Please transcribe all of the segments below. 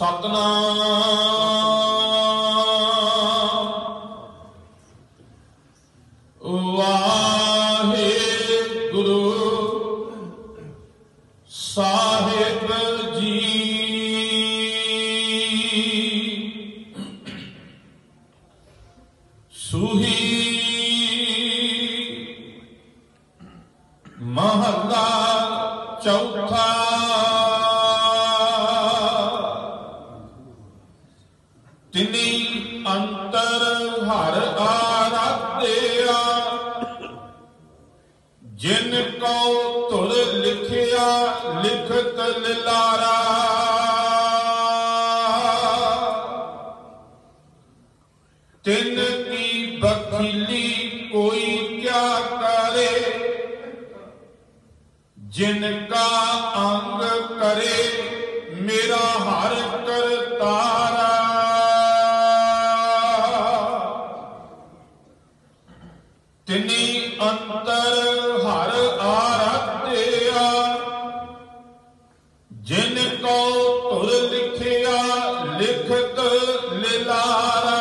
ਸਤਨਾਮ। ਵਾਹਿਗੁਰੂ ਸਾਹਿਬ ਜੀ। ਸੁਹੀ ਮਹੱਲਾ ਚੌਥਾ। ਤਿਨੀ ਅੰਤਰ ਹਰ ਆਰਾਧਿਆ, ਜਿਨ ਕੋ ਧੁਰ ਲਿਖਿਆ, ਲਿਖਤ ਲਾਰਾ ਤਿਨ ਕੀ ਬਖੀਲੀ ਕੋਈ ਕਿਆ ਕਰੇ, ਜਿਨ ਕਾ ਅੰਗ ਕਰੇ, ਮੇਰਾ ਹਰ ਕਰਤਾ ਤਿਨੀ ਅੰਤਰ ਹਰ ਆਰਾਧਿਆ, ਜਿਨ ਕੋ ਧੁਰ ਲਿਖਿਆ ਲਿਖਤ ਲਿਲਾਰਾ।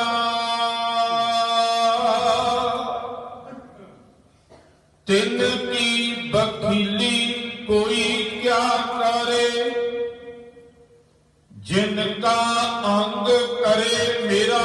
ਤਿਨ ਕੀ ਬਖੀਲੀ ਕੋਈ ਕਿਆ ਕਰੇ, ਜਿਨ ਕਾ ਅੰਗ ਕਰੇ ਮੇਰਾ